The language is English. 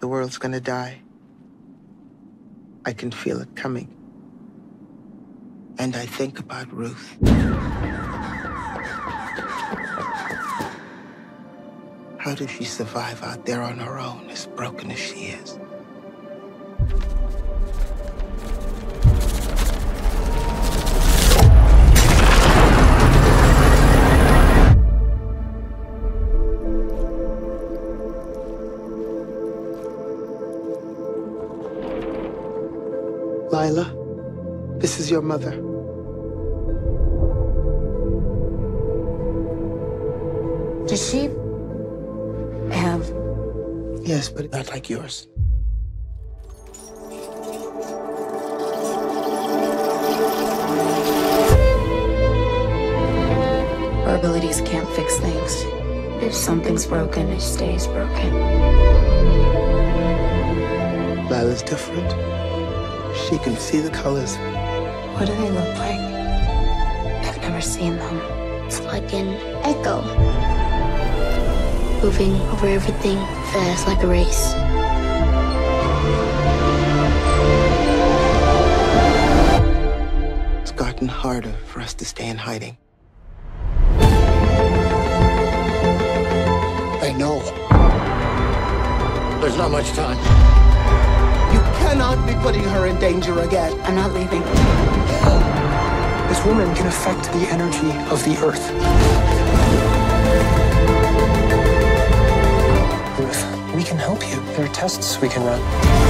the world's gonna die. I can feel it coming. And I think about Ruth. How does she survive out there on her own, as broken as she is? Lila, this is your mother. Does she have Yes, but not like yours. our abilities can't fix things? If something's broken, it stays broken. Lila's different. She can see the colors. What do they look like? I've never seen them. It's like an echo. Moving over everything fast like a race. It's gotten harder for us to stay in hiding. I know. There's not much time. You cannot be putting her in danger again. I'm not leaving. This woman can affect the energy of the earth. Ruth, we can help you. There are tests we can run.